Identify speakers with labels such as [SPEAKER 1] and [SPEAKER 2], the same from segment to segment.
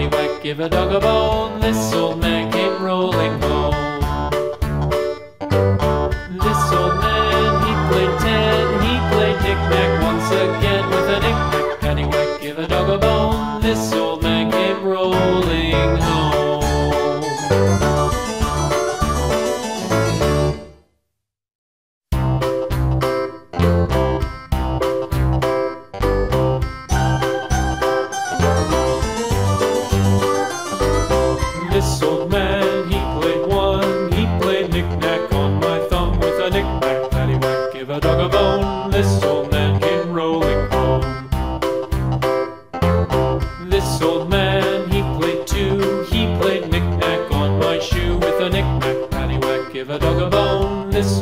[SPEAKER 1] Knick-knack, give a dog a bone. This old man came rolling home. This old man, he played ten. Give a dog a bone. This old man came rolling home. This old man, he played two. He played knick-knack on my shoe with a knick-knack, paddywhack, give a dog a bone. This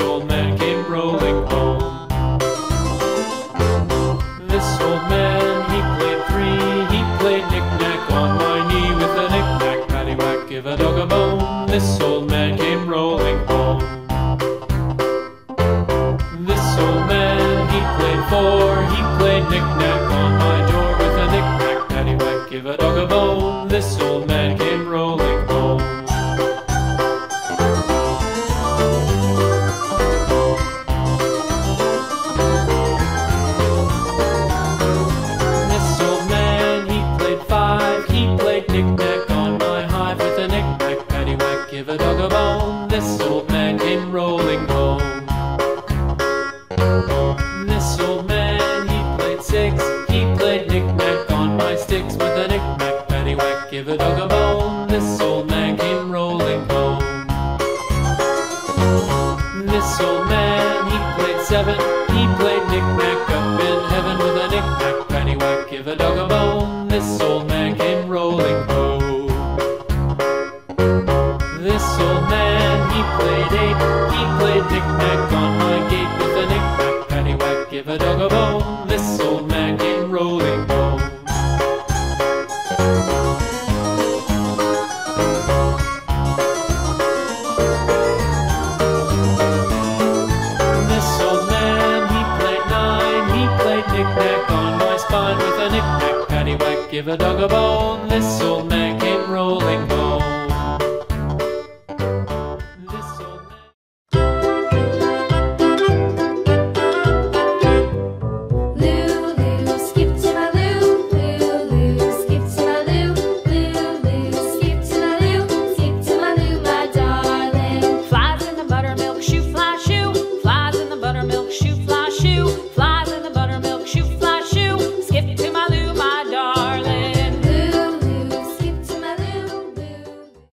[SPEAKER 1] he four. He played knick-knack on my door with a knick-knack, paddywhack, give a dog a bone. This old man This old man came rolling home. This old man, he played seven. He played knick-knack knick-knack on my spine with a knick-knack, paddywhack, give a dog a bone. This old man came rolling home.